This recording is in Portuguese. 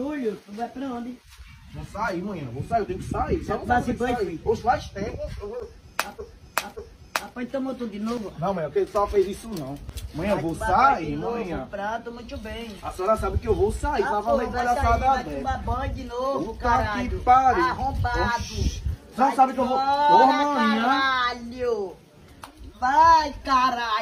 Júlio, tu vai pra onde? Vou sair, manhã. Vou sair, eu tenho que sair. Vai não tomar sabe esse banho, sair. faz tempo. Rapaz, tomou tudo de novo? Não, mãe, que só fez isso não. Mãe, eu vou tomar de sair, novo, manhã. prato, muito bem. A senhora sabe que eu vou sair. Ah, Tá pô, falando vai sair, palhaçada vai tomar banho de novo, Puta caralho. que pariu. Arrombado. Oxi. Você não sabe que eu vou... Porra, caralho. Vai, caralho.